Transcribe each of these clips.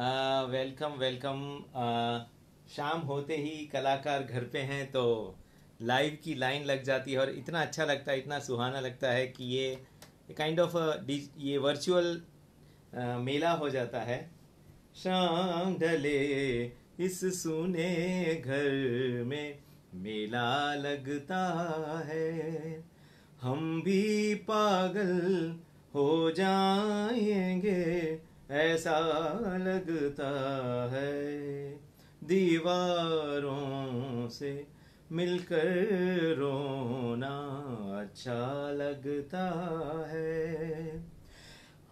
Welcome welcome शाम होते ही कलाकार घर पे हैं तो लाइव की लाइन लग जाती है और इतना अच्छा लगता है, इतना सुहाना लगता है कि ये काइंड ऑफ़ ये वर्चुअल मेला हो जाता है। शाम ढले इस सुने घर में मेला लगता है। हम भी पागल हो जाएँगे ऐसा लगता है दीवारों से मिलकर रोना अच्छा लगता है।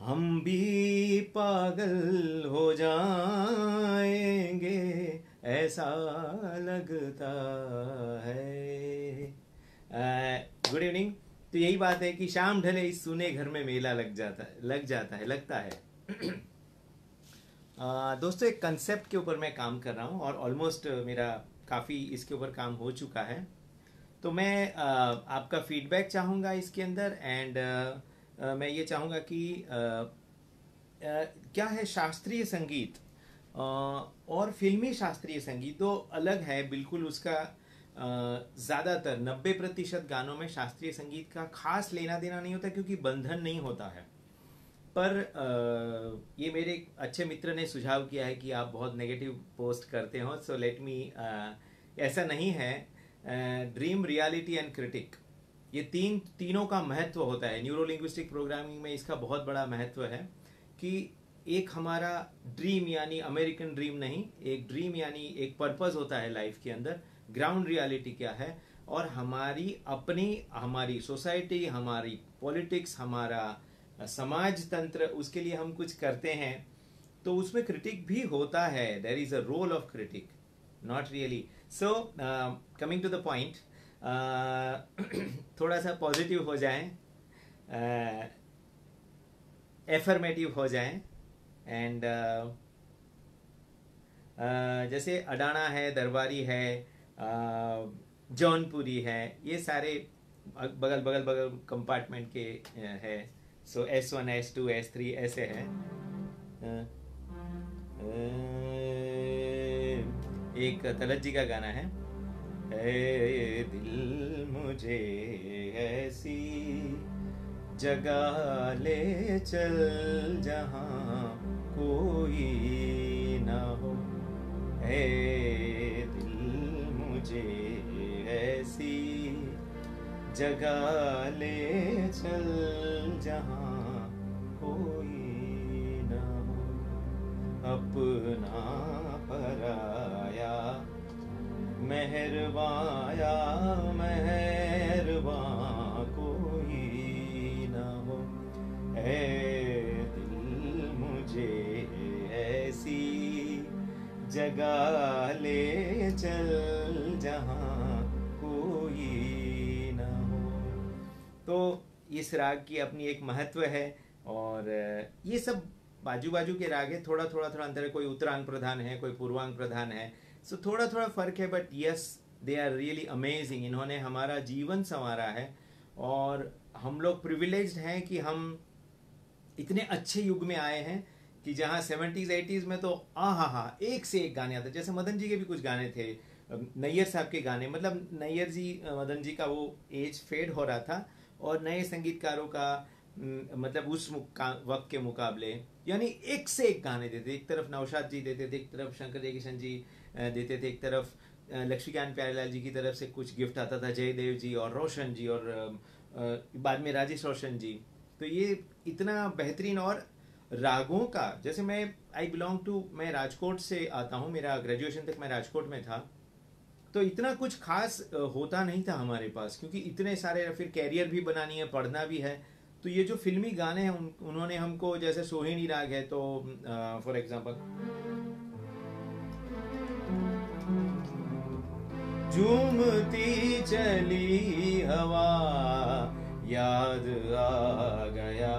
हम भी पागल हो जाएँगे, ऐसा लगता है। गुड इवनिंग तो यही बात है कि शाम ढले इस सुने घर में मेला लग जाता है, लग जाता है, लगता है। दोस्तों, एक कंसेप्ट के ऊपर मैं काम कर रहा हूँ और ऑलमोस्ट मेरा काफ़ी इसके ऊपर काम हो चुका है। तो मैं आपका फीडबैक चाहूँगा इसके अंदर एंड मैं ये चाहूँगा कि क्या है शास्त्रीय संगीत? और फिल्मी शास्त्रीय संगीत तो अलग है, बिल्कुल उसका ज़्यादातर 90 प्रतिशत गानों में शास्त्रीय संगीत का खास लेना देना नहीं होता क्योंकि बंधन नहीं होता है। पर ये मेरे अच्छे मित्र ने सुझाव किया है कि आप बहुत नेगेटिव पोस्ट करते हो सो लेट मी ऐसा नहीं है। ड्रीम रियलिटी एंड क्रिटिक ये तीन, तीनों का महत्व होता है। न्यूरो लिंग्विस्टिक प्रोग्रामिंग में इसका बहुत बड़ा महत्व है कि एक हमारा ड्रीम यानी अमेरिकन ड्रीम नहीं, एक ड्रीम यानी एक पर्पज होता है लाइफ के अंदर। ग्राउंड रियलिटी क्या है? और हमारी अपनी, हमारी सोसाइटी हमारी पॉलिटिक्स हमारा समाज तंत्र उसके लिए हम कुछ करते हैं तो उसमें क्रिटिक भी होता है। There is a role of critic not really so coming to the point थोड़ा सा पॉजिटिव हो जाए एफर्मेटिव uh, हो जाए एंड uh, uh, जैसे अडाना है दरबारी है जौनपुरी है ये सारे बगल बगल बगल कंपार्टमेंट के है। So S one S two S three ऐसे है? एक तलत जी का गाना है। ए दिल मुझे ऐसी जगह ले चल जहाँ कोई ना हो। ए दिल मुझे ऐसी जगह ले चल जहाँ कोई ना हो। अपना पराया, मेहरबाया, मेहरबा कोई ना हो। ए दिल मुझे ऐसी जगह ले चल जहाँ तो इस राग की अपनी एक महत्व है और ये सब बाजू बाजू के राग है थोड़ा थोड़ा थोड़ा अंतर है कोई उत्तरांग प्रधान है कोई पूर्वांग प्रधान है सो so, थोड़ा थोड़ा फ़र्क है but yes they are really amazing इन्होंने हमारा जीवन संवारा है और हम लोग प्रिविलेज हैं कि हम इतने अच्छे युग में आए हैं कि जहाँ सेवेंटीज एटीज में तो आ हा हा एक से एक गाने आते जैसे मदन जी के भी कुछ गाने थे नैयर साहब के गाने मतलब नैयर जी मदन जी का वो एज फेड हो रहा था और नए संगीतकारों का मतलब उस वक्त के मुकाबले, यानी एक से एक गाने देते एक तरफ़ नौशाद जी देते थे, एक तरफ़ शंकर जयकिशन जी देते थे। एक तरफ़ लक्ष्मीकांत प्यारेलाल जी की तरफ़ से कुछ गिफ्ट आता था, जयदेव जी और रोशन जी और बाद में राजेश रोशन जी। तो ये इतना बेहतरीन और रागों का, जैसे मैं आई बिलोंग टू मैं राजकोट से आता हूँ, मेरा ग्रेजुएशन तक मैं राजकोट में था। तो इतना कुछ खास होता नहीं था हमारे पास क्योंकि इतने सारे फिर कैरियर भी बनानी है पढ़ना भी है। तो ये जो फिल्मी गाने हैं उन, उन्होंने हमको जैसे सोहिणी राग है तो फॉर एग्जांपल झूमती चली हवा याद आ गया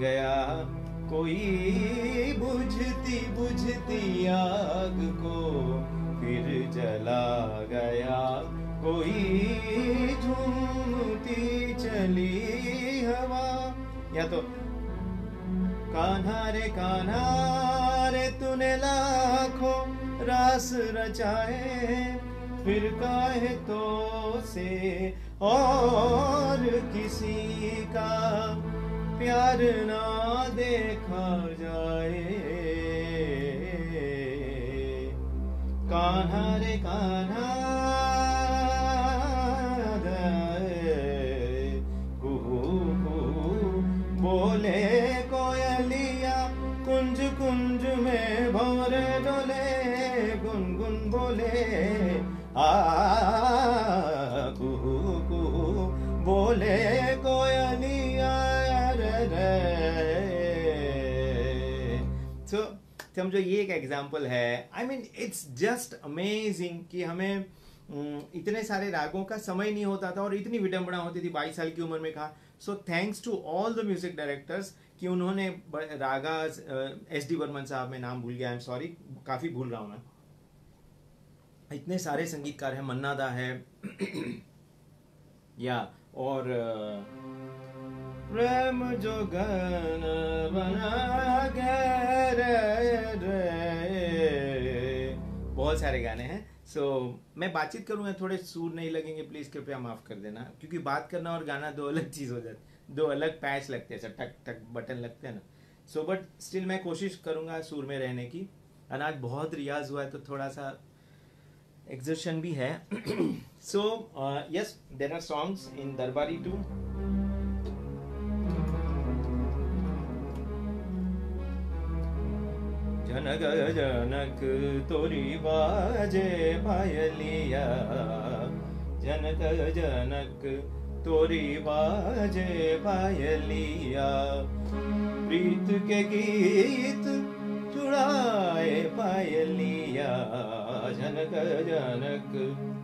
गया। कोई बुझती बुझती आग को फिर जला गया। कोई झूमती चली हवा। या तो कान्हा रे कान्हा रे तूने लाखों रास रचाए, फिर काहे तो से और किसी का प्यार ना देखा जाए। कान्हा रे समझो ये एक एग्ज़ाम्पल है I mean it's just amazing कि हमें इतने सारे रागों का समय नहीं होता था और इतनी विडंबना होती थी बाईस साल की उम्र में कहा। So thanks to all the music directors कि उन्होंने रागा एस डी बर्मन साहब मैं नाम भूल गया आई एम सॉरी काफ़ी भूल रहा हूँ मैं। इतने सारे संगीतकार हैं मन्ना दा है या और अ, प्रेम जो गन बना के रे। रे बहुत सारे गाने हैं। सो so, मैं बातचीत करूँगा थोड़े सूर नहीं लगेंगे प्लीज़ कृपया माफ़ कर देना। क्योंकि बात करना और गाना दो अलग चीज़ हो जाती दो अलग पैच लगते हैं सर टक टक बटन लगते हैं ना। सो बट स्टिल मैं कोशिश करूँगा सूर में रहने की। आज बहुत रियाज हुआ है तो थोड़ा सा exertion भी है। Uh, yes there are songs in darbari too. जनक जनक तोरी बाजे पायलिया जनक जनक तोरी बाजे पायलिया प्रीत के गीत चुड़ाए पायलिया जनक जनक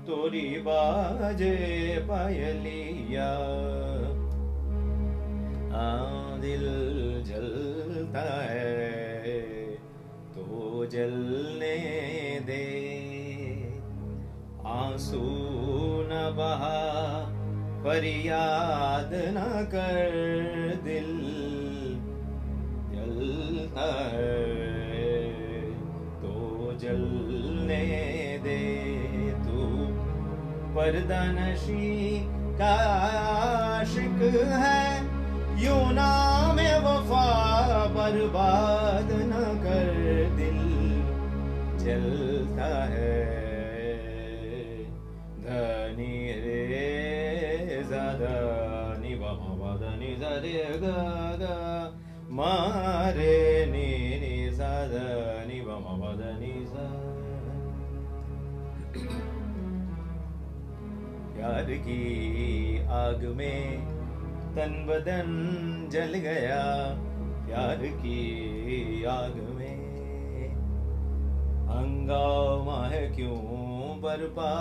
तोरी बाजे पायलिया आ दिल जलता है। जलने दे। आँसू न बहा, फरियाद न कर दिल। जलता तो जलने दे तू। परदनशी का आशिक है, यूँ नाम वफा बर्बाद न कर। जलता है। धनी रे, ज़्यादा नि ब म ब ध नि ज रे ग। मारे नि नि ध नि ब म ब ध नि सा प्यार की आग में तन बदन जल गया, प्यार की आग हंगामा है क्यों बरपा?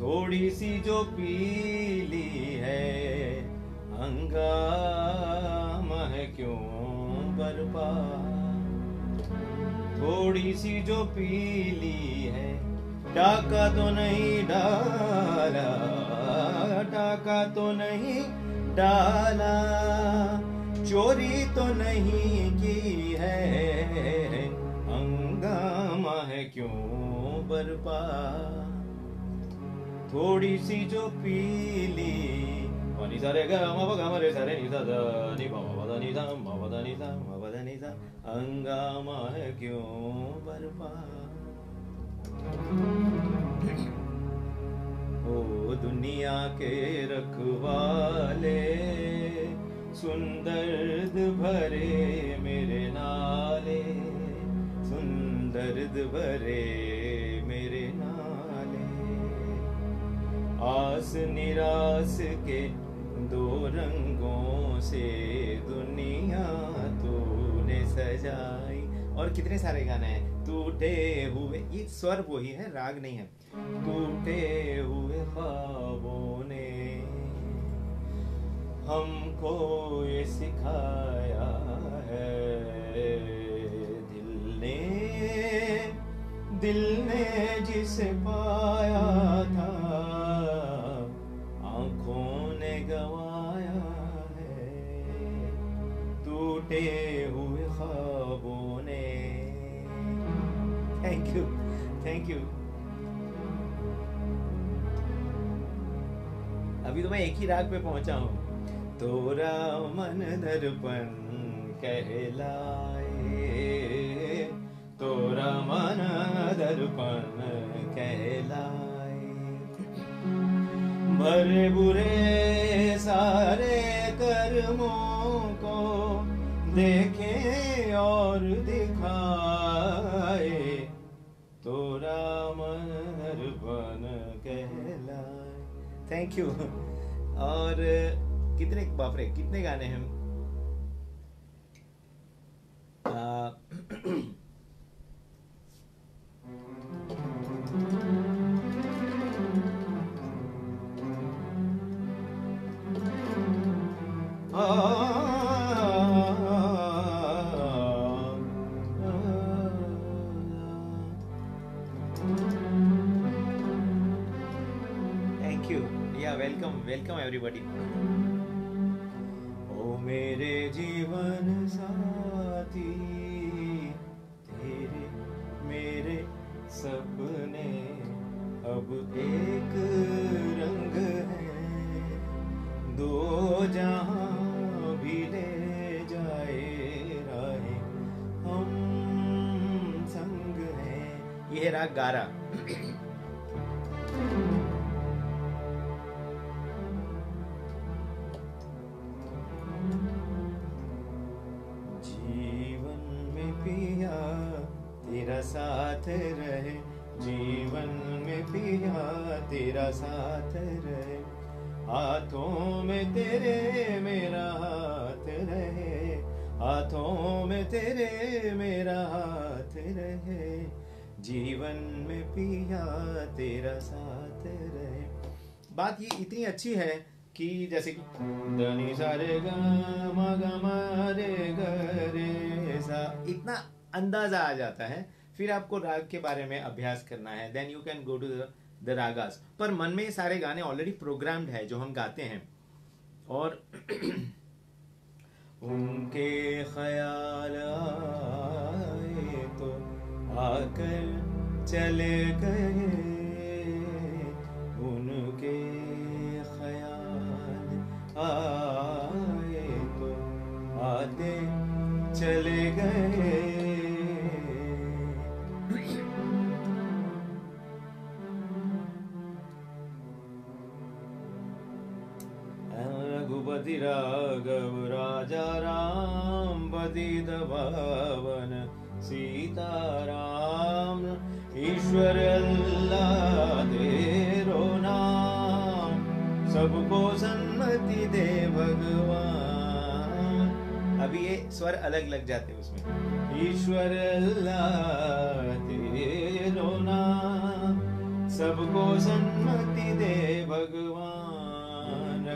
थोड़ी सी जो पीली है, हंगामा है क्यों बरपा? थोड़ी सी जो पीली है, डाका तो नहीं डाला, डाका तो नहीं डाला, चोरी तो नहीं की है क्यों बरपा? थोड़ी सी जो पीली मनी सारे ग रे सारे नि सा हंगामा है क्यों बरपा? ओ दुनिया के रखवाले सुंदर्द भरे मेरे नाले। सुंदर्द भरे मेरे नाले। आस निरास के दो रंगों से दुनिया तूने सजाई। और कितने सारे गाने हैं? टूटे हुए, ये स्वर वही है, राग नहीं है। टूटे हुए ख्वाबों ने हमको ये सिखाया है। ने, दिल ने जिसे पाया था, आँखों ने गवाया है। टूटे हुए ख्वाबों ने। थैंक यू थैंक यू अभी तो मैं एक ही राग पे पहुँचा हूँ। तोरा मन दर्पण कहलाए। तोरा मन दर्पण कहलाए। भरे बुरे सारे कर्मों को देखे और दिखाए। तोरा मन दर्पण कहलाए। थैंक यू और कितने बाप रे, कितने गाने हैं? तेरा साथ रहे, हाथों में तेरे मेरा हाथ रहे, हाथों में तेरे मेरा हाथ रहे, जीवन में पिया तेरा साथ रहे। बात ये इतनी अच्छी है कि जैसे कि धनी सारे गा ग सा इतना अंदाज़ा आ जाता है। फिर आपको राग के बारे में अभ्यास करना है then you can go to the ragas पर मन में ये सारे गाने ऑलरेडी प्रोग्राम्ड है, जो हम गाते हैं। और उनके ख्याल तो आकर चले गए। उनके ख्याल आए तो आते चले गए। रघुपति राघव राजा राम पतित सीता राम ईश्वर अल्लाह तेरो नाम, सबको सन्मति दे भगवान। अभी ये स्वर अलग लग जाते उसमें। ईश्वर अल्लाह तेरो नाम, सबको सन्मति दे भगवान।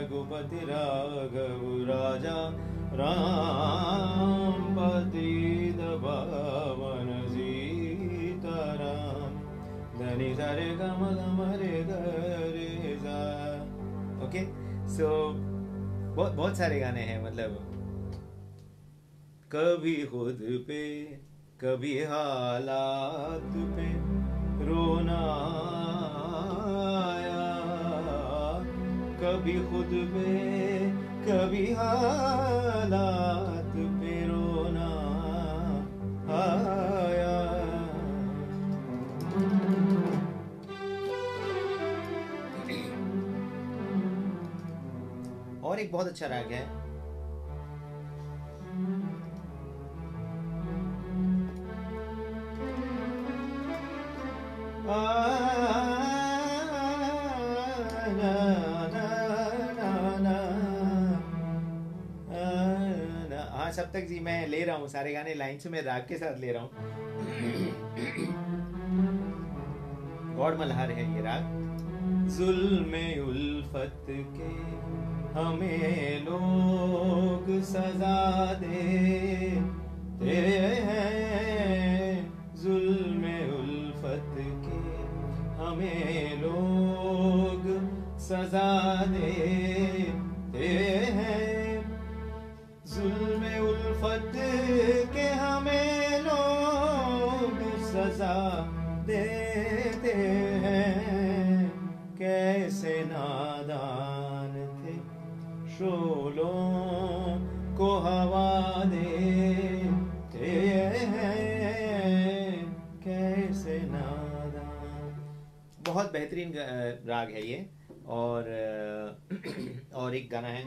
रघुपति राघव राजा, राम पतित पावन सीताराम। धनी सारे गम गम रे गे ओके सो बहुत बहुत सारे गाने हैं मतलब। कभी खुद पे, कभी हालात पे रोना कभी खुद पे कभी हालात पे रोना आया। और एक बहुत अच्छा राग है। तक जी मैं ले रहा हूँ, सारे गाने लाइन से मैं राग के साथ ले रहा हूँ। गौड़ मल्हार है ये राग। जुल्म उल्फत के हमें लोग सजा देते हैं जुल्म उल्फत के हमें लोग सजा दे। हैं उल्फत के हमें लोग सजा देते हैं। कैसे नादान थे शोलों को हवा हैं। कैसे नादान। बहुत बेहतरीन राग है ये। और और एक गाना है।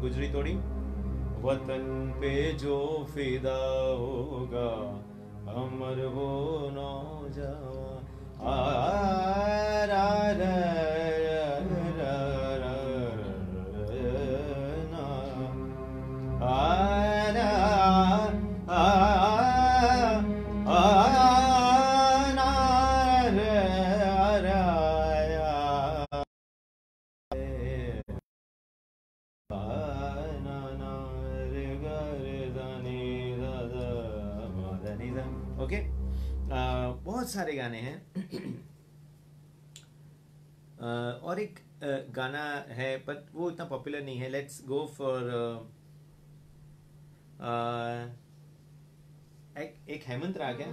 गुजरी थोड़ी वतन पे जो फिदा होगा अमर वो नौजवान। आ रा रा बहुत सारे गाने हैं। और एक गाना है, पर वो इतना पॉपुलर नहीं है। लेट्स गो फॉर एक एक हेमंत राग है।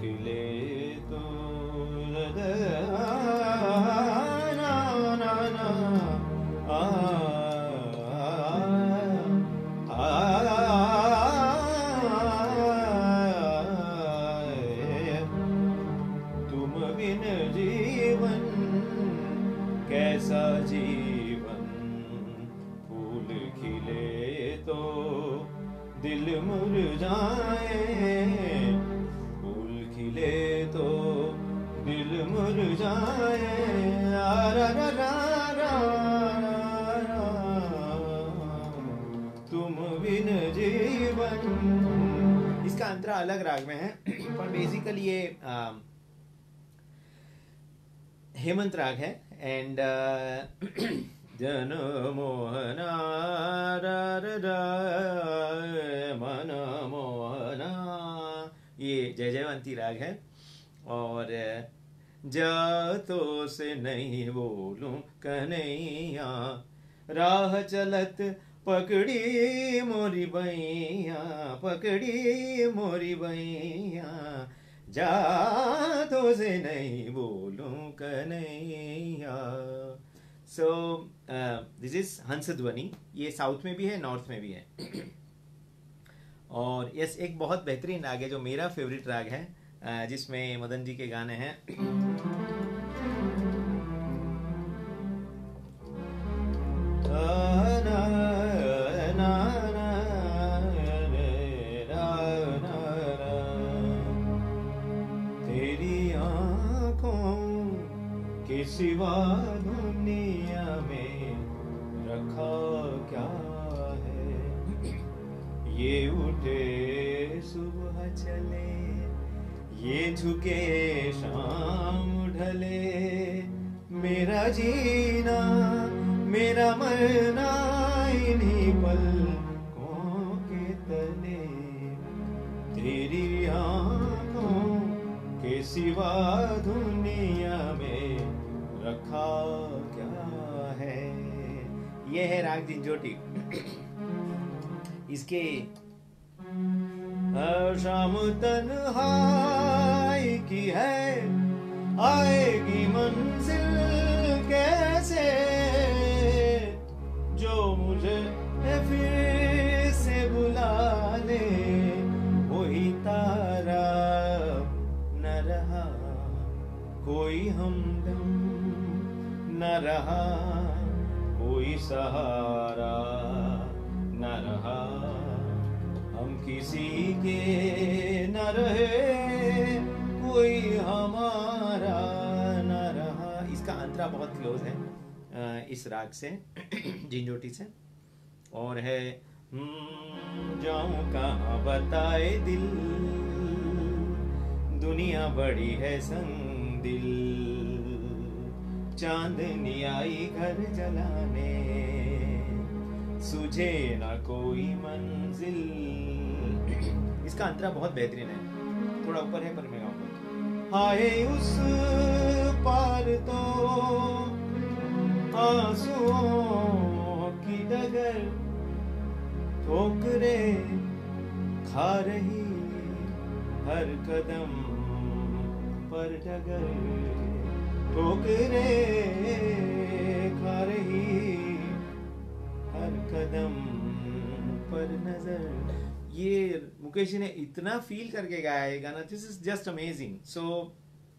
खिले मुरझाए फूल खिले तो दिल मुरझाए रा। तुम बिन जीवन। इसका अंतरा अलग राग में है, पर बेसिकली ये हेमंत राग है। एंड जन मोहना मन मोहना ये जय जयवंती राग है। और, जातो से नहीं बोलूँ कन्हैया, राह चलत पकड़ी मोरी बैया पकड़ी मोरी बैया जातो से नहीं बोलूँ कन्हैया। सो दिस इज़ हंस ध्वनि ये साउथ में भी है, नॉर्थ में भी है। और यस, एक बहुत बेहतरीन राग है, जो मेरा फेवरेट राग है जिसमें मदन जी के गाने हैं। तेरी झुके शाम ढले। मेरा जीना, मेरा मरना इन्हीं पलकों के तले। तेरी आँखों के सिवा दुनिया में रखा क्या है? ये है राग जिंजोटी इसके शाम तन्हाई की है, आएगी मंजिल कैसे? जो मुझे फिर से बुला ले, वही तारा न रहा। कोई हमदम न रहा, कोई सहारा न रहा। हम किसी के न रहे इसका बहुत क्लोज है इस राग से जिंजोटी से और है हम्म, जाऊँ कहाँ बताए दिल? दुनिया बड़ी है संग दिल चांदनी आई घर जलाने। सुझे ना कोई मंजिल। इसका अंतरा बहुत बेहतरीन है। थोड़ा ऊपर है पर मैं हाय उस पार तो आंसुओं की डगर ठोकरे खा रही हर कदम पर डगर ठोकरे मुकेश जी ने इतना फील करके गाया ये गाना this is just amazing so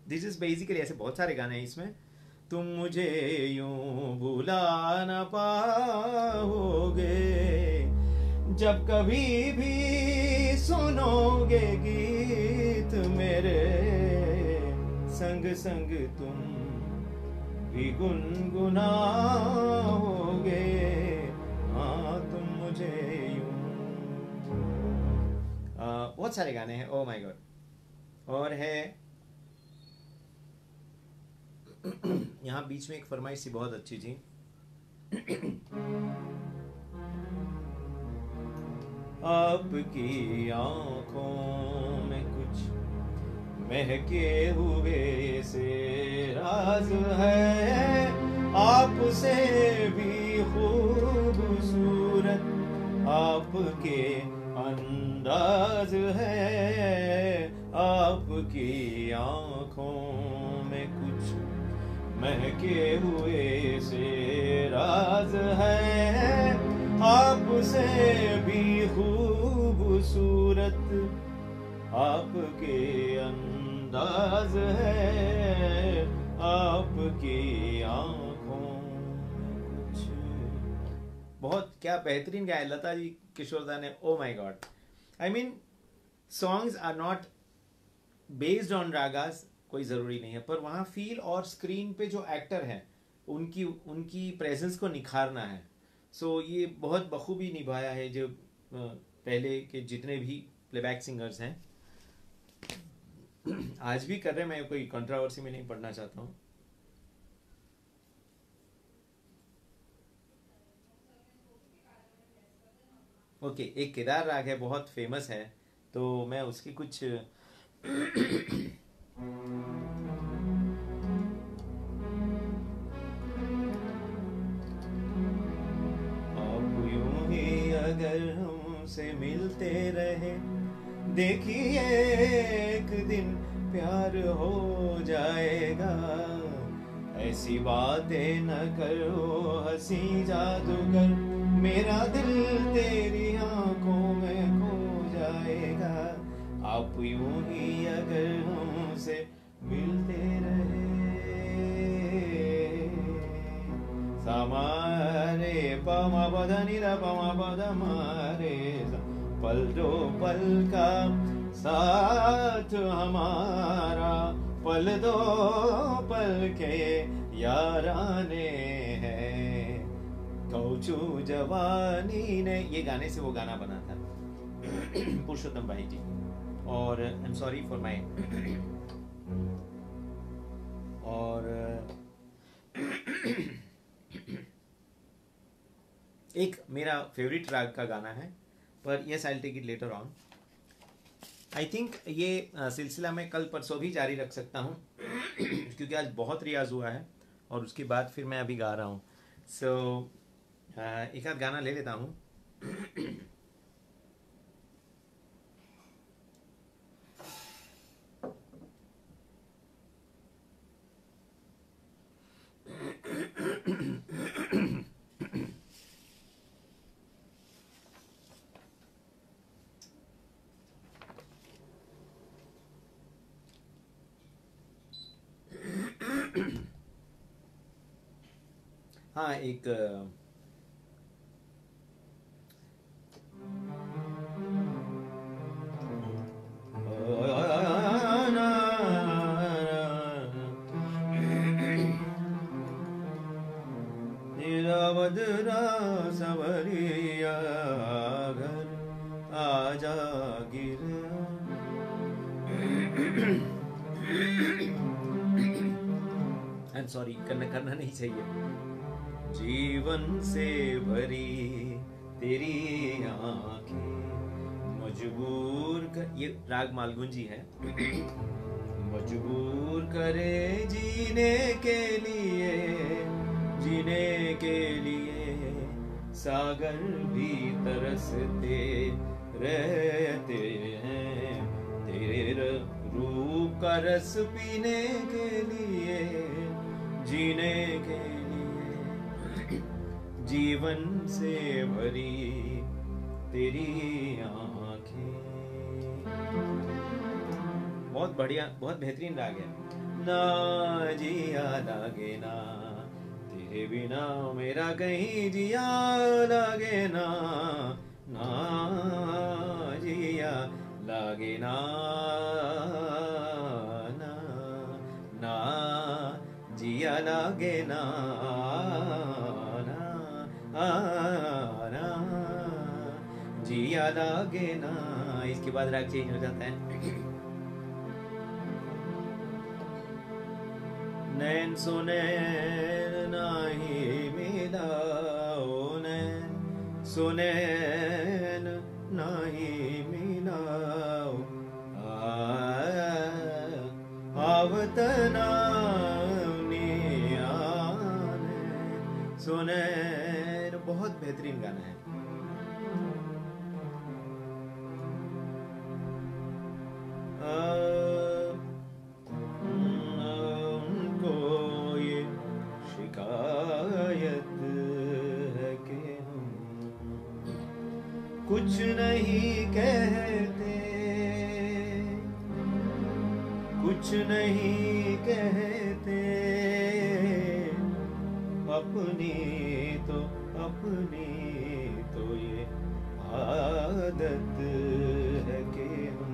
this is basically ऐसे बहुत सारे गाने हैं इसमें। तुम मुझे यूँ भुला न पाओगे। जब कभी भी सुनोगे गीत मेरे, संग संग तुम भी गुनगुनाओगे। हाँ तुम मुझे यूँ बहुत सारे गाने हैं। ओ माय गॉड और है यहाँ बीच में एक फरमाइश सी बहुत अच्छी थी। आपकी आँखों में कुछ महके हुए से राज है। आपसे भी खूबसूरत आपके अंदाज है आपकी आँखों में कुछ महके हुए से राज है। आपसे भी खूबसूरत आपके अंदाज है आपकी आँखों में कुछ। बहुत क्या बेहतरीन गाया लता जी, किशोरदा ने ओ my god I mean songs are not based on ragas कोई ज़रूरी नहीं है पर वहाँ फील और स्क्रीन पे जो एक्टर हैं उनकी उनकी प्रेजेंस को निखारना है। सो so, ये बहुत बखूबी निभाया है जो पहले के जितने भी प्लेबैक सिंगर्स हैं। आज भी कर रहे हैं मैं कोई कंट्रावर्सी में नहीं पढ़ना चाहता हूँ। ओके, एक केदार राग है, बहुत फ़ेमस है तो मैं उसकी कुछ, आप ही अगर हमसे मिलते रहे, देखिए एक दिन प्यार हो जाएगा, ऐसी बातें न करो, हँसी जादूगर। मेरा दिल तेरी आँखों में खो जाएगा। आप यूँ ही अगर हमसे मिलते रहे। समारे पमा पदनी पमा पद, मारे पल दो पल का साथ हमारा। पल दो पल के याराने हैं। जवानी ने ये गाने से वो गाना बना था। पुरुषोत्तम भाई जी। और I am sorry for my और एक मेरा फेवरेट राग का गाना है पर yes I take it later on I think ये सिलसिला मैं कल परसों भी जारी रख सकता हूँ क्योंकि आज बहुत रियाज हुआ है और उसके बाद फिर मैं अभी गा रहा हूँ। सो so, एक आध गाना ले लेता हूँ। हाँ एक राग मालगुंजी है। मजबूर करे जीने के लिए, जीने के लिए सागर भी तरसते रहते हैं। तेरे रूप का रस पीने के लिए, जीने के लिए, जीवन से भरी तेरी बहुत बढ़िया, बहुत बेहतरीन राग है। ना जिया लागे ना, तेरे बिना मेरा कहीं जिया लागे ना। ना जिया लागे ना ना ना जिया लागे ना ना ना जिया लागे ना। इसके बाद राग चेंज हो जाता है। नैन सुनैन नाही मिलाओ नैन। सुनैन नाही मिलाओ। आवतना सुनैन बहुत बेहतरीन गाना है। उनको कुछ नहीं कहते। कुछ नहीं कहते। अपनी तो अपनी तो ये आदत है कि हम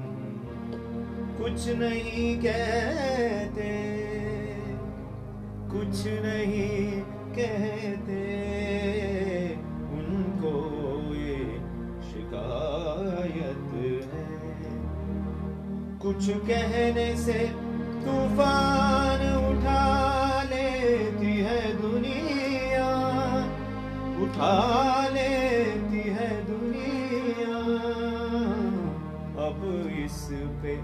कुछ नहीं कहते। कुछ नहीं कहते। कुछ कहने से तूफ़ान उठा लेती है दुनिया, उठा लेती है दुनिया। अब इस पे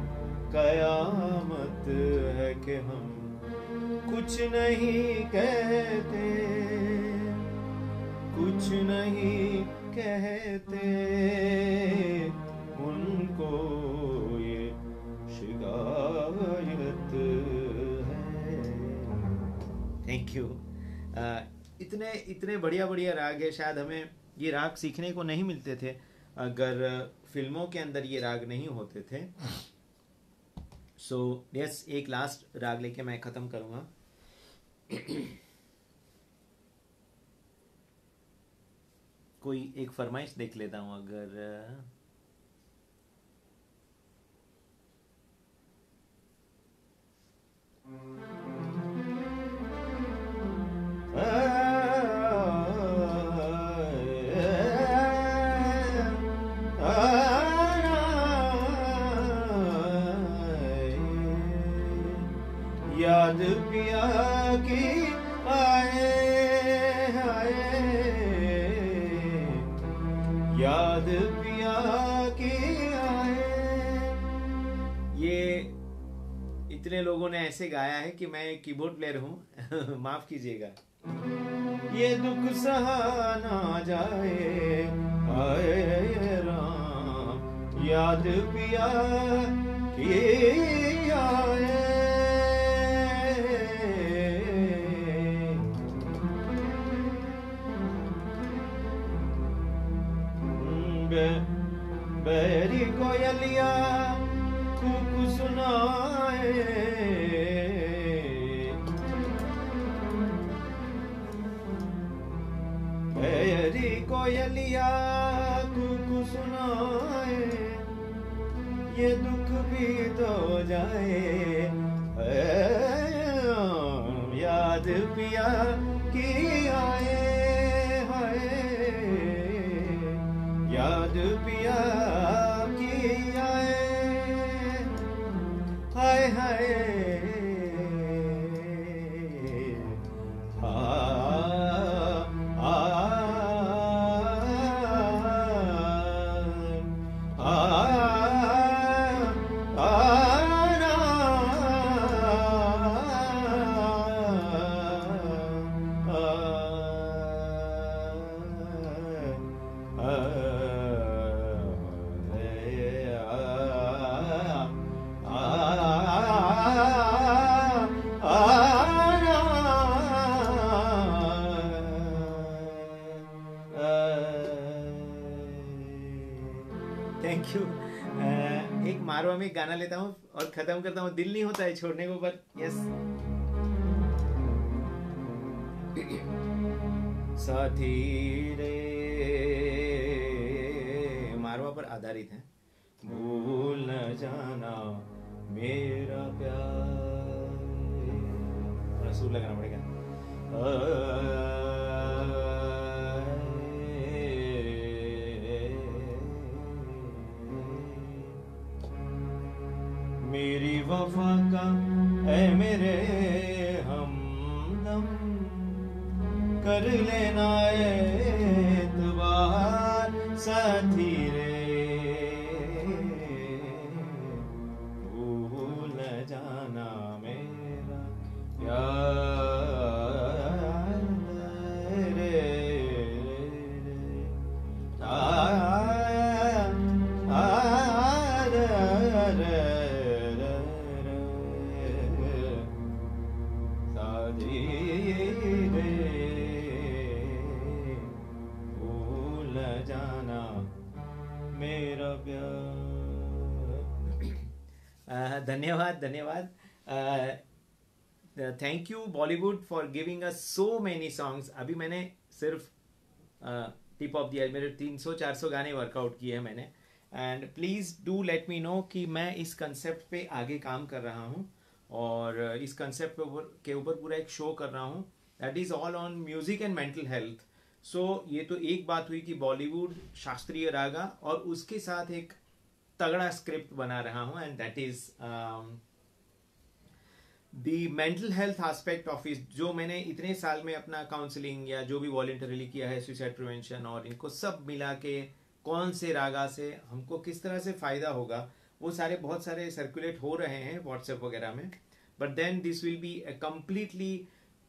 कयामत है कि हम कुछ नहीं कहते, कुछ नहीं कहते। थैंक यू इतने इतने बढ़िया बढ़िया राग है शायद हमें ये राग सीखने को नहीं मिलते थे अगर फ़िल्मों के अंदर ये राग नहीं होते थे। सो so, यस yes, एक लास्ट राग लेके मैं ख़त्म करूँगा। कोई एक फरमाइश देख लेता हूँ अगर याद पिया की पिया की इतने लोगों ने ऐसे गाया है कि मैं कीबोर्ड प्लेयर हूँ। माफ़ कीजिएगा। ये दुख सहा ना जाए। आए राम, याद पिया की आए। बैरी कोयलिया कुकु सुनाए। बैरी कोयलिया कुकु सुनाए, ये दुख भी तो जाए। याद पिया की आए हाय, याद पिया गाना लेता हूँ और खत्म करता हूँ। दिल नहीं होता है छोड़ने को, पर यस साथी रे, मारवा पर आधारित है। भूल न जाना मेरा प्यार। थोड़ा लगाना पड़ेगा मेरी वफा का है मेरे हमदम कर लेना एतबार साथी रे। धन्यवाद धन्यवाद। Thank you Bollywood for giving us so many songs अभी मैंने सिर्फ़ टिप ऑफ़ दिया मेरे 300-400 गाने वर्कआउट किए हैं मैंने। And please do let me know कि मैं इस कंसेप्ट पे आगे काम कर रहा हूँ और इस कंसेप्ट के ऊपर पूरा एक शो कर रहा हूँ। That is all on music and mental health so ये तो एक बात हुई कि बॉलीवुड शास्त्रीय रागा और उसके साथ एक तगड़ा स्क्रिप्ट बना रहा हूँ and that is the mental health aspect of इस जो मैंने इतने साल में अपना काउंसलिंग या जो भी वॉलेंटरीली किया है सुसाइड प्रिवेंशन और इनको सब मिला के कौन से रागा से, हमको किस तरह से फ़ायदा होगा, वो सारे बहुत सारे सर्कुलेट हो रहे हैं व्हाट्सएप वगैरह में but then this will be a completely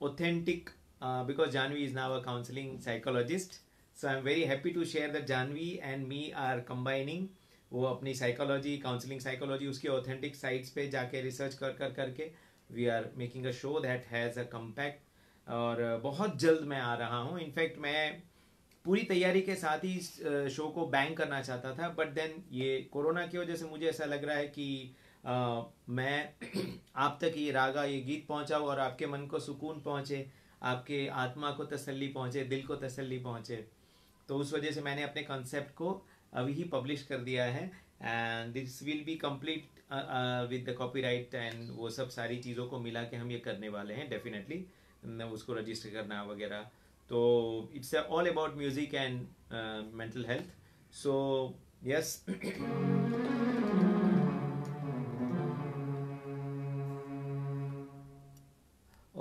authentic because because is is a counselling psychologist so I am very happy to share that Janvi and me are combining वो अपनी साइकोलॉजी काउंसलिंग साइकोलॉजी उसके authentic sites पे जाके research कर कर करके we are making a show that has a compact और बहुत जल्द मैं आ रहा हूँ। इनफैक्ट मैं पूरी तैयारी के साथ ही इस शो को बैंग करना चाहता था बट देन ये कोरोना की वजह से मुझे ऐसा लग रहा है कि आ, मैं आप तक ये रागा ये गीत पहुँचा और आपके मन को सुकून पहुँचे आपके आत्मा को तसल्ली पहुँचे दिल को तसल्ली पहुँचे। तो उस वजह से मैंने अपने कॉन्सेप्ट को अभी ही पब्लिश कर दिया है। And this will be complete with the copyright and वो सब सारी चीज़ों को मिला के हम ये करने वाले हैं डेफिनेटली उसको रजिस्टर करना वगैरह। तो it's all about music and mental health so yes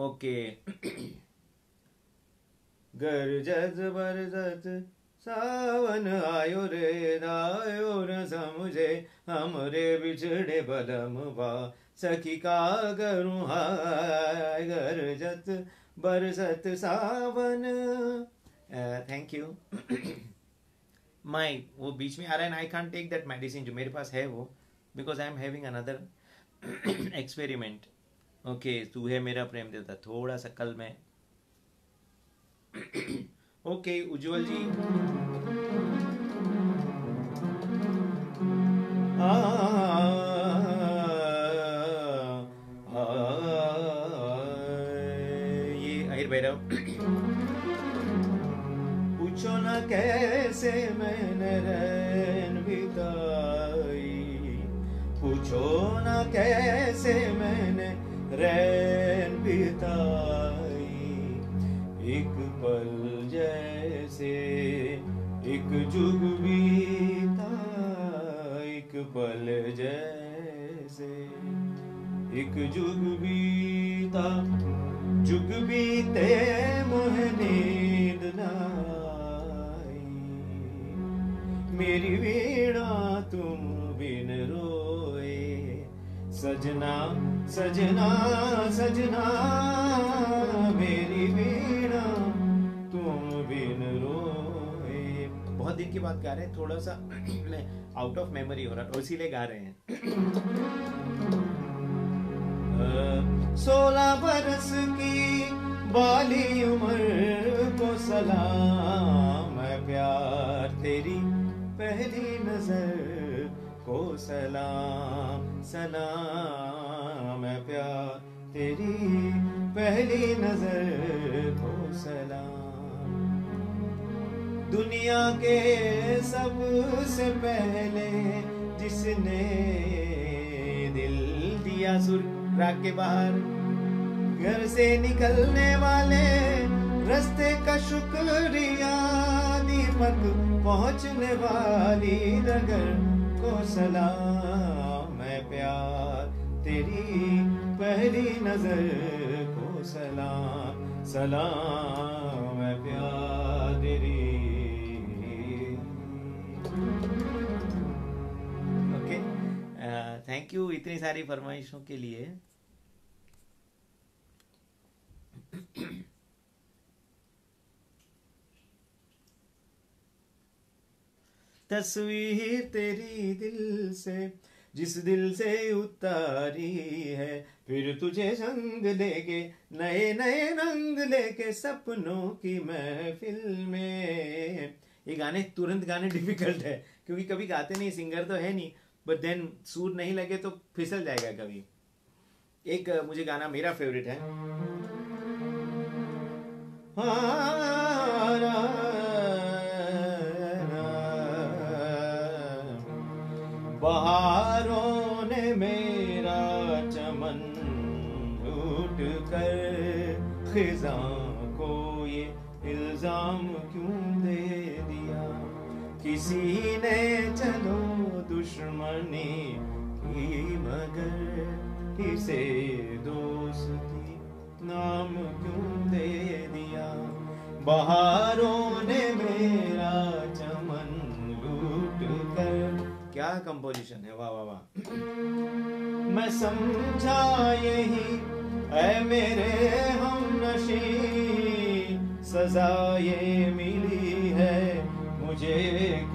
okay गरजत बरजत सावन आयो रे आयो न समझे हमरे बिछड़े बलम बा सखी का करूँ हाय गरजत बरसत सावन थैंक यू माई वो बीच में आ रहा है I can't take that medicine जो मेरे पास है वो because I am having another experiment okay तू है मेरा प्रेम देवता थोड़ा सा कल में ओके उज्जवल जी आ, पूछो ना कैसे मैंने रैन बिताई पूछो ना कैसे मैंने रैन जैसे एक जुग बीता, एक पल जैसे। एक जुग बीता, जुग बीते, मोह नींद नाई मेरी वीणा तुम बिन रोए। सजना सजना सजना, मेरी वीणा। बिन रोए। बहुत दिन की बात गा रहे हैं, थोड़ा सा मैं आउट ऑफ़ मेमोरी हो रहा है इसीलिए गा रहे हैं। सोलह बरस की बाली उम्र को सलाम है प्यार तेरी पहली नज़र को सलाम सलाम है प्यार तेरी पहली नज़र को सलाम। दुनिया के सबसे पहले जिसने दिल दिया सुर राग के बाहर, घर से निकलने वाले, रस्ते का शुक्रिया दीपक पहुँचने वाली नगर को सलाम मैं प्यार, तेरी पहली नज़र को सलाम सलाम मैं प्यार। थैंक यू इतनी सारी फरमाइशों के लिए। तस्वीर तेरी दिल से, जिस दिल से उतारी है, फिर तुझे संग लेके, नए नए रंग लेके सपनों की महफिल में। ये गाने तुरंत गाने डिफ़िकल्ट है, क्योंकि कभी गाते नहीं सिंगर तो है नहीं। बट देन सूर नहीं लगे तो फिसल जाएगा कभी। एक मुझे गाना मेरा फेवरेट है। बहारों ने मेरा चमन लूट कर खिजा को ये इल्ज़ाम क्यों दे दिया? किसी ने चलो दुश्मनी की मगर किसे दोस्ती? नाम क्यों दे दिया? बहारों ने मेरा चमन लूट कर। क्या कंपोजिशन है? वाह वाह वाह। मैं समझा यही, ऐ मेरे हम नशी सजा ये मिली है, मुझे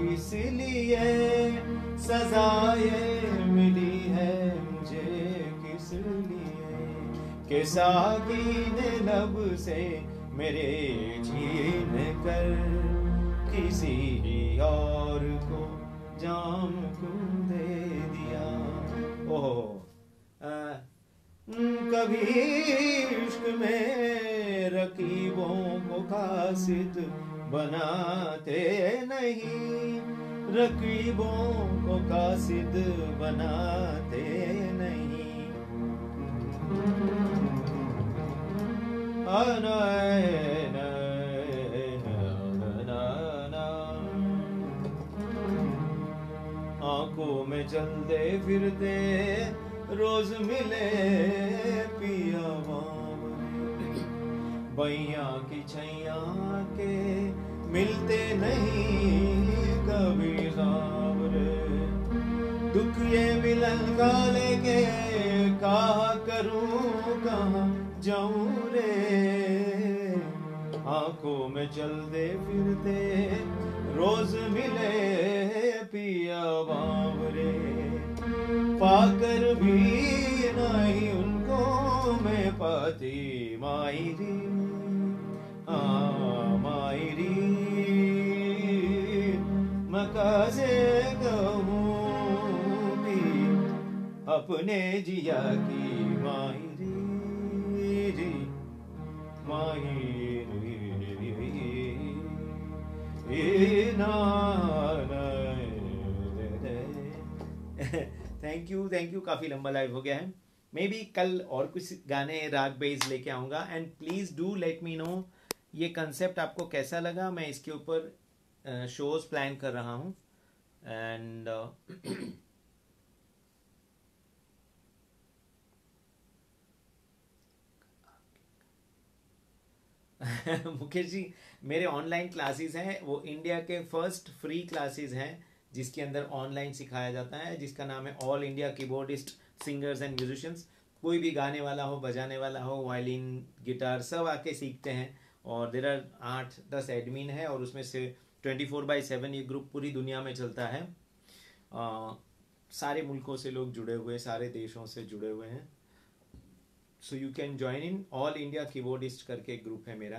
किस लिए? सजा ये मिली है मुझे किस लिए? के सागी ने लब से मेरे छीन कर, किसी और को जाम दे दिया? ओहो कभी इश्क में रकीबों को कासिद बनाते नहीं। रकीबों को कासिद बनाते नहीं। आँखों में चलते फिरते रोज मिले पिया बैया की छैया के मिलते नहीं। कभी सावरे दुख ये मिलन का लेके कहा करूँ, कहा जाऊँ रे? आँखों में चलते फिरते रोज मिले पिया बावरे। पाकर भी नहीं उनको मैं पाती मायरी। आ मायरी मका से भी अपने जिया की मायरी री मायरी थैंक यू थैंक यू काफ़ी लंबा लाइव हो गया है। मे बी कल और कुछ गाने राग बेस लेके आऊँगा। And please do let me know ये कंसेप्ट आपको कैसा लगा। मैं इसके ऊपर शोज़ प्लान कर रहा हूँ। एंड मुकेश जी, मेरे ऑनलाइन क्लासेस हैं। वो इंडिया के फ़र्स्ट फ्री क्लासेस हैं, जिसके अंदर ऑनलाइन सिखाया जाता है, जिसका नाम है all India keyboardist singers and musicians कोई भी गाने वाला हो, बजाने वाला हो वायलिन गिटार सब आके सीखते हैं। और देर आठ दस एडमिन है और उसमें से ट्वेंटी फोर बाई सेवन ये ग्रुप पूरी दुनिया में चलता है। आ, सारे मुल्कों से लोग जुड़े हुए सारे देशों से जुड़े हुए हैं। So you can join in all India keyboardist करके एक ग्रुप है मेरा।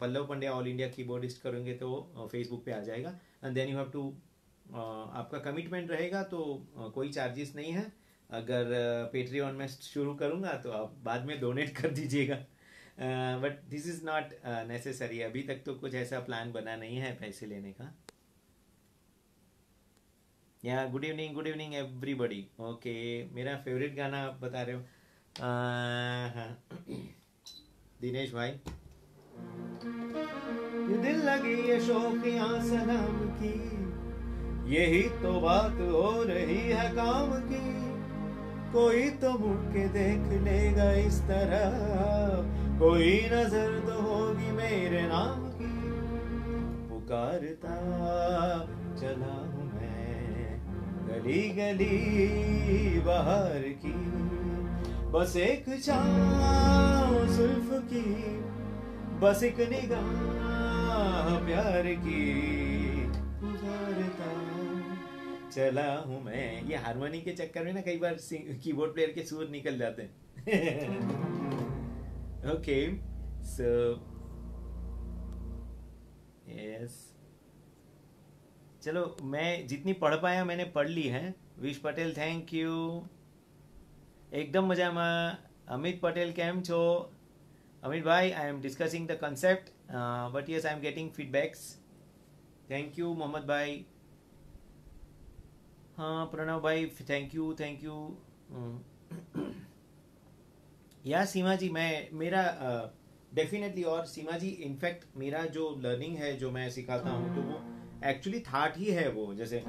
Pallav Pandya all India keyboardist करेंगे तो फेसबुक पे आ जाएगा। And then you have to आपका कमिटमेंट रहेगा तो कोई चार्जेस नहीं है। अगर पेट्रीऑन में शुरू करूँगा तो आप बाद में डोनेट कर दीजिएगा। But this is not necessary अभी तक तो कुछ ऐसा प्लान बना नहीं है पैसे लेने का। या good evening good evening everybody okay मेरा फेवरेट गाना आप बता रहे हो। हाँ दिनेश भाई। दिल लगी, ये शौकियाँ सलाम की। यही तो बात हो रही है काम की। कोई तो मुड़ के देख लेगा इस तरह। कोई नज़र तो होगी मेरे नाम की। पुकारता चला हूँ मैं गली गली बाहर की। बस एक छाँव की, बस एक निगाह प्यार की। पुकारता चला हूँ मैं। ये हारमोनी के चक्कर में ना कई बार कीबोर्ड प्लेयर के सुर निकल जाते हैं। ओके सो यस चलो मैं जितनी पढ़ पाया मैंने पढ़ ली है विश पटेल थैंक यू એકદમ મજામાં અમિત પટેલ કેમ છો Amitbhai I am discussing the concept but yes I am getting feedbacks thank you મોહમ્મદભાઈ हाँ प्रणव भाई थैंक यू थैंक यू या सीमा जी मैं मेरा डेफिनेटली uh, और सीमा जी इनफैक्ट मेरा जो लर्निंग है जो मैं सिखाता हूँ तो वो एक्चुअली थाट ही है वो जैसे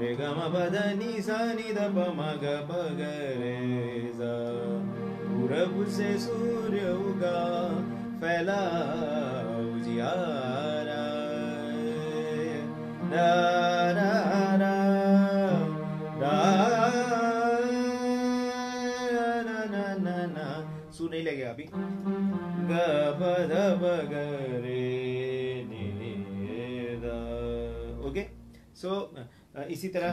रे ग म प द नि सा पूरब से सूर्य उगा फैला उजियारा इसी तरह।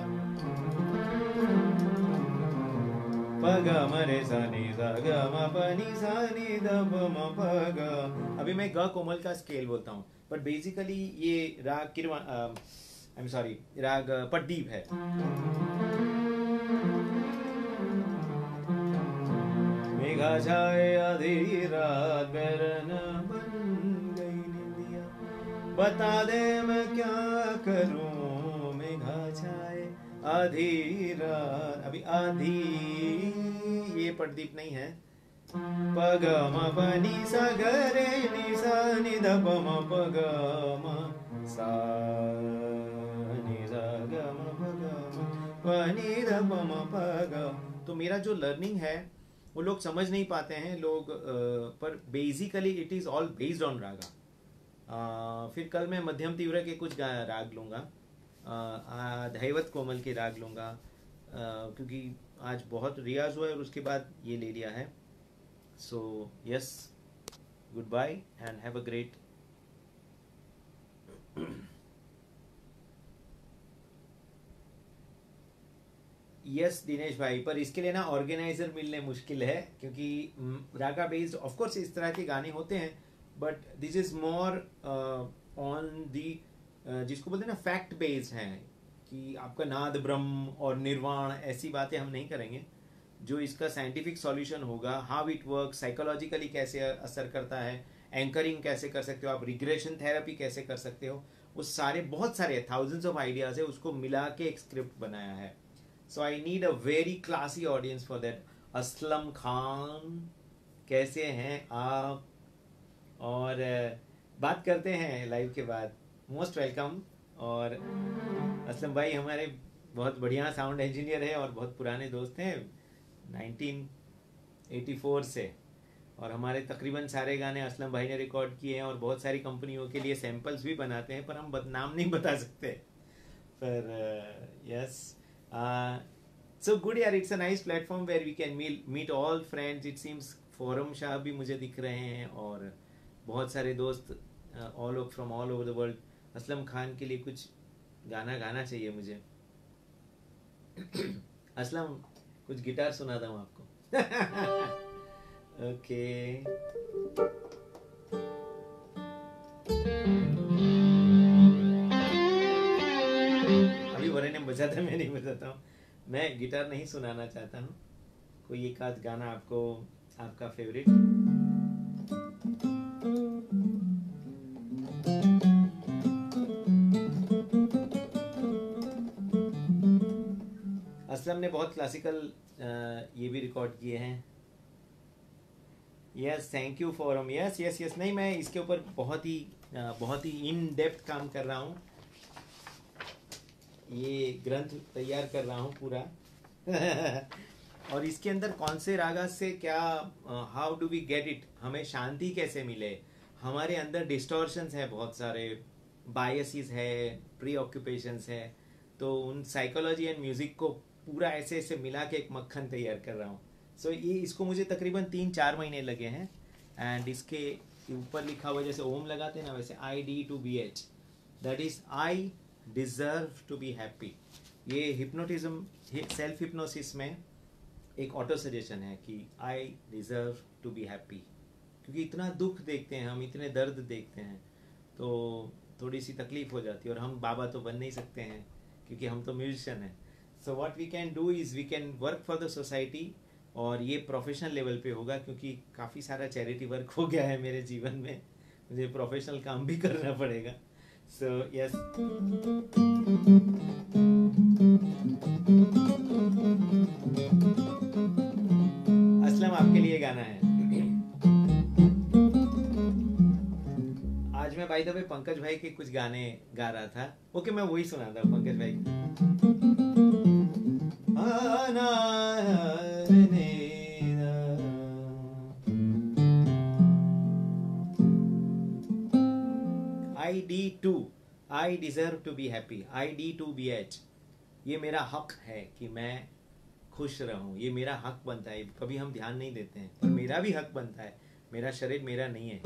अभी मैं ग कोमल का स्केल बोलता हूँ बट बेसिकली ये राग किरवा आई एम सॉरी राग पट्टीप है। मेघा छाए आधी रात बैरन बन गई बता दे मैं क्या करूँ? आधी रात, अभी आधी, ये पटदीप नहीं है। पग म पनी सा गरे नि सा नि ध प म पग म सा नि सा ग म प ग म प नि ध प म प ग तो मेरा जो लर्निंग है, वो लोग समझ नहीं पाते हैं, लोग पर basically it is all based on raga. फिर कल मैं मध्यम तीव्र के कुछ राग लूँगा। दैवत कोमल के राग लूँगा। क्योंकि आज बहुत रियाज हुआ है और उसके बाद ये ले लिया है। So yes good bye and have a great yes Dinesh भाई, पर इसके लिए ना ऑर्गेनाइजर मिलने मुश्किल है, क्योंकि रागा बेस्ड ऑफ़ कोर्स इस तरह के गाने होते हैं but this is more on the जिसको बोलते हैं ना फैक्ट बेस्ड हैं, कि आपका नाद, ब्रह्म और निर्वाण, ऐसी बातें हम नहीं करेंगे। जो इसका साइंटिफिक सॉल्यूशन होगा हाउ इट वर्क साइकोलॉजिकली कैसे असर करता है एंकरिंग कैसे कर सकते हो आप रिग्रेशन थेरेपी कैसे कर सकते हो, वो सारे, बहुत सारे थाउजेंड्स ऑफ़ आइडियाज़ है, उसको मिला के एक स्क्रिप्ट बनाया है। So I need a very classy audience for that Aslam Khan, कैसे हैं आप? और बात करते हैं लाइव के बाद। Most welcome. और असलम भाई, हमारे बहुत बढ़िया साउंड इंजीनियर है और बहुत पुराने दोस्त हैं 1984 से। और हमारे तकरीबन सारे गाने असलम भाई ने रिकॉर्ड किए हैं और बहुत सारी कंपनियों के लिए सैंपल्स भी बनाते हैं, पर हम नाम नहीं बता सकते। पर यस सो गुड यार it's a nice platform where we can meet all friends it seems Foram Shah भी मुझे दिख रहे हैं और बहुत सारे दोस्त all from all over the world Aslam Khan के लिए कुछ गाना गाना चाहिए मुझे। असलम, कुछ गिटार सुनाता हूँ आपको। ओके। अभी okay. हारमोनियम बजाता मैं नहीं बजाता हूँ। मैं गिटार नहीं सुनाना चाहता हूँ। कोई एक आध गाना आपको, आपका फेवरेट असलम ने बहुत क्लासिकल ये भी रिकॉर्ड किए हैं। Yes thank you for hmm yes yes yes नहीं, मैं इसके ऊपर बहुत ही बहुत ही इन डेप्थ काम कर रहा हूँ। ये ग्रंथ तैयार कर रहा हूँ पूरा। और इसके अंदर कौन से रागा से क्या how do we get it हमें शांति कैसे मिले? हमारे अंदर डिस्टोर्शंस है बहुत सारे। बायसिस है प्री ऑक्यूपेशंस है। तो उन साइकोलॉजी एंड म्यूज़िक को पूरा ऐसे ऐसे मिला के एक मक्खन तैयार कर रहा हूँ। सो so, ये इसको मुझे तकरीबन तीन चार महीने लगे हैं। एंड इसके ऊपर लिखा हुआ जैसे ओम लगाते हैं ना वैसे I D to be H that is I deserve to be happy ये हिप्नोटिज्म सेल्फ हिप्नोसिस में एक ऑटो सजेशन है कि I deserve to be happy क्योंकि इतना दुख देखते हैं हम इतने दर्द देखते हैं तो थोड़ी सी तकलीफ़ हो जाती है। और हम बाबा तो बन नहीं सकते हैं क्योंकि हम तो म्यूजिशियन हैं। So what we can do is we can work for the society और ये प्रोफेशनल लेवल पे होगा क्योंकि काफ़ी सारा चैरिटी वर्क हो गया है मेरे जीवन में। मुझे प्रोफेशनल काम भी करना पड़ेगा। So so, yes yes. Aslam आपके लिए गाना है। आज मैं भाई दबे पंकज भाई के कुछ गाने गा रहा था। ओके मैं वही सुना था पंकज भाई। I D two I deserve to be happy I D two B H ये मेरा हक है कि मैं खुश रहूँ। ये मेरा हक बनता है। कभी हम ध्यान नहीं देते हैं, पर मेरा भी हक बनता है। मेरा शरीर मेरा नहीं है।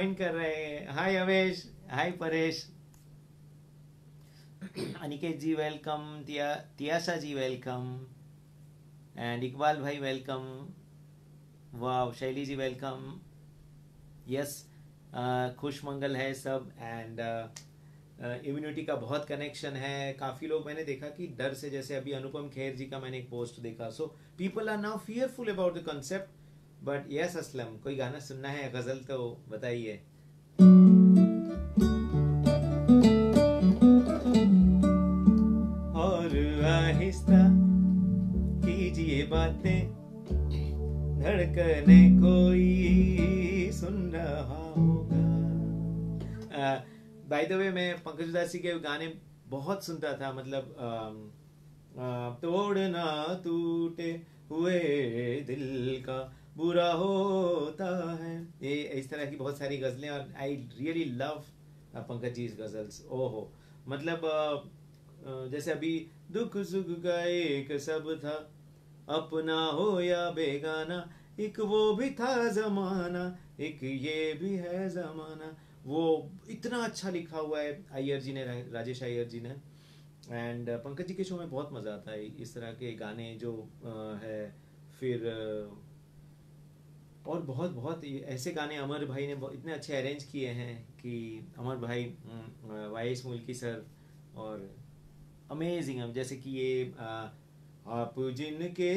ज्वाइन कर रहे हैं। Hi Avesh hi Paresh Aniket ji welcome Tia Tiyasha ji welcome and Iqbal भाई वेलकम वाह शैली जी वेलकम यस खुश मंगल है सब एंड इम्यूनिटी का बहुत कनेक्शन है काफ़ी लोग मैंने देखा कि डर से जैसे अभी अनुपम खेर जी का मैंने एक पोस्ट देखा so people are now fearful about the concept but yes Aslam कोई गाना सुनना है? गज़ल तो बताइए। और आहिस्ता कीजिए बातें। धड़कने कोई सुन रहा होगा। बाय द वे मैं पंकज उदासी के गाने बहुत सुनता था मतलब तोड़ना टूटे हुए दिल का बुरा होता है। ये इस तरह की बहुत सारी गजलें और I really love Pankaj ji ghazals. ओहो। मतलब अ, अ, जैसे अभी दुख सुख का एक सब था अपना हो या बेगाना एक वो भी था जमाना एक ये भी है जमाना। वो इतना अच्छा लिखा हुआ है अय्यर जी ने राजेश अय्यर जी ने। एंड पंकज जी के शो में बहुत मज़ा आता है इस तरह के गाने जो है फिर और बहुत बहुत ऐसे गाने अमर भाई ने इतने अच्छे अरेंज किए हैं कि अमर भाई वाइस मुल्की सर और अमेजिंग जैसे कि ये आप जिनके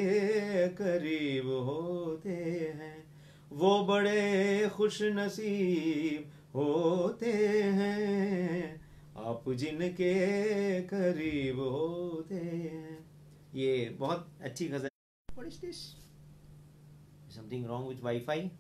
करीब होते हैं, वो बड़े खुश नसीब होते हैं। आप जिनके करीब होते हैं। ये बहुत अच्छी गज़ल? Something wrong with Wi-Fi?